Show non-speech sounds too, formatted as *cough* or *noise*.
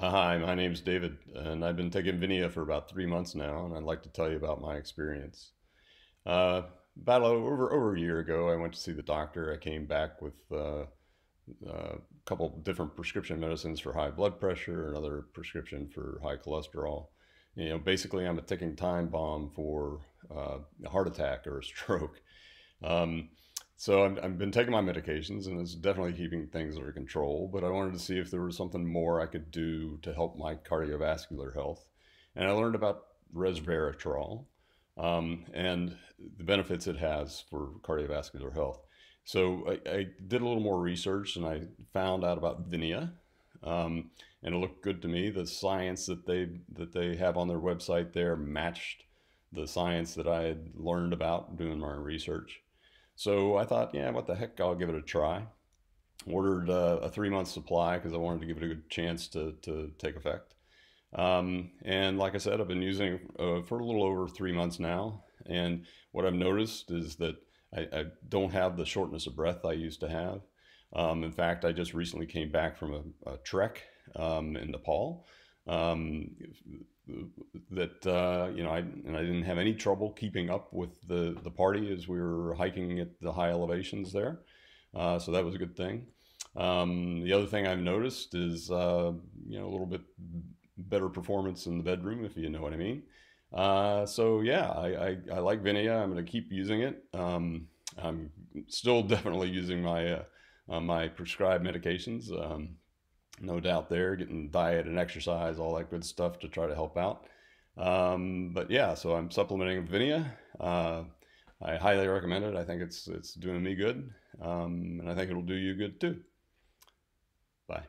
Uh, Hi, my name's David, and I've been taking Vinia for about three months now, and I'd like to tell you about my experience. Uh, about over over a year ago, I went to see the doctor. I came back with uh, a couple different prescription medicines for high blood pressure, another prescription for high cholesterol. You know, basically, I'm a ticking time bomb for uh, a heart attack or a *laughs* stroke. Um, so I've, I've been taking my medications, and it's definitely keeping things under control. But I wanted to see if there was something more I could do to help my cardiovascular health. And I learned about resveratrol um, and the benefits it has for cardiovascular health. So I, I did a little more research, and I found out about Vinia. Um, and it looked good to me. The science that they that they have on their website there matched the science that I had learned about doing my research. So I thought, yeah, what the heck, I'll give it a try. Ordered uh, a three month supply because I wanted to give it a good chance to, to take effect. Um, and like I said, I've been using it uh, for a little over three months now. And what I've noticed is that I, I don't have the shortness of breath I used to have. Um, in fact, I just recently came back from a, a trek um, in Nepal. Um, that uh, you know, I and I didn't have any trouble keeping up with the the party as we were hiking at the high elevations there. Uh, so that was a good thing. Um, the other thing I've noticed is uh, you know a little bit better performance in the bedroom, if you know what I mean. Uh, so yeah, I, I, I like Vinia. I'm going to keep using it. Um, I'm still *laughs* definitely using my uh, uh, my prescribed medications. Um, no doubt there, getting diet and exercise, all that good stuff to try to help out. Um, but yeah, so I'm supplementing Vinia. Uh, I highly recommend it. I think it's it's doing me good, um, and I think it'll do you good too. Bye.